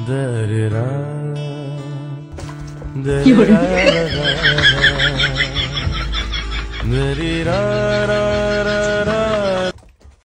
दररा दररा दरी रा